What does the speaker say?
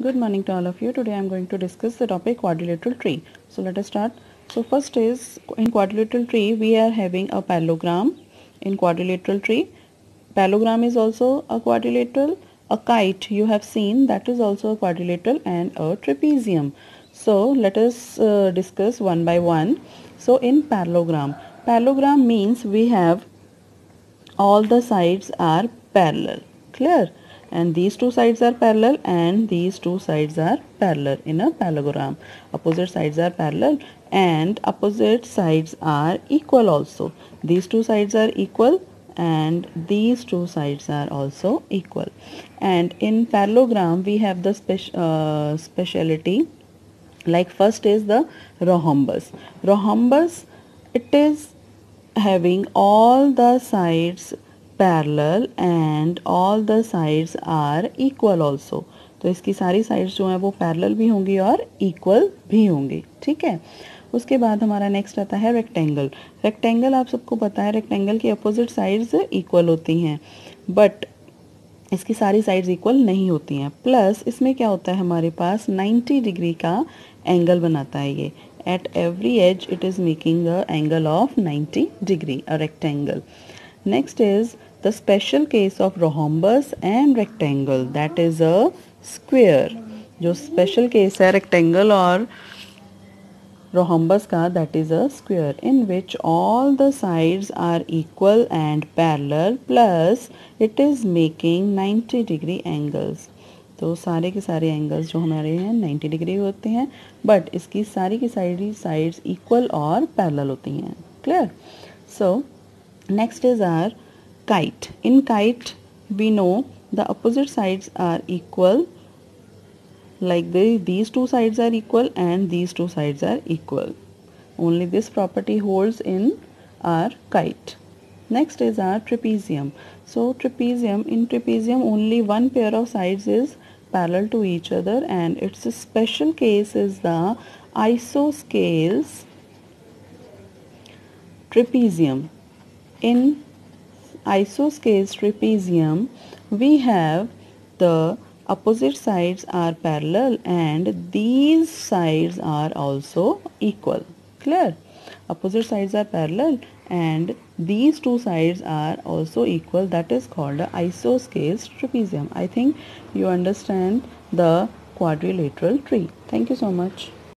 Good morning to all of you. Today I am going to discuss the topic quadrilateral tree. So let us start. So first is in quadrilateral tree we are having a parallelogram in quadrilateral tree. Parallelogram is also a quadrilateral. A kite you have seen that is also a quadrilateral and a trapezium. So let us uh, discuss one by one. So in parallelogram, parallelogram means we have all the sides are parallel. Clear? And these two sides are parallel and these two sides are parallel in a parallelogram opposite sides are parallel and opposite sides are equal also. These two sides are equal and these two sides are also equal. And in parallelogram we have the special uh, speciality. Like first is the rhombus. Rhombus it is having all the sides parallel and all the sides are equal also. तो इसकी सारी sides जो हैं वो parallel भी होंगी और equal भी होंगी। ठीक है? उसके बाद हमारा नेक्स्ट आता है रेक्टेंगल रेक्टेंगल आप सबको पता है रेक्टेंगल की अपोजिट साइड्स इक्वल होती हैं। बट इसकी सारी साइड्स इक्वल नहीं होती हैं। प्लस इसमें क्या होता है, हमारे पास 90 डिग्री का एंगल बनाता है ये। At every edge it is making a angle of 90 degree a rectangle next is the special case of rhombus and rectangle that is a square जो special case है rectangle और rhombus का that is a square in which all the sides are equal and parallel plus it is making 90 degree angles तो सारे के सारे angles जो हमारे हैं 90 डिग्री होते हैं बट इसकी सारी की सारी साइड्स इक्वल और पैरेलल होती हैं clear so next is our kite. In kite, we know the opposite sides are equal like the, these two sides are equal and these two sides are equal. Only this property holds in our kite. Next is our trapezium. So trapezium, in trapezium only one pair of sides is parallel to each other and its special case is the isosceles trapezium. In isosceles trapezium we have the opposite sides are parallel and these sides are also equal. Clear? Opposite sides are parallel and these two sides are also equal. That is called isosceles trapezium. I think you understand the quadrilateral tree. Thank you so much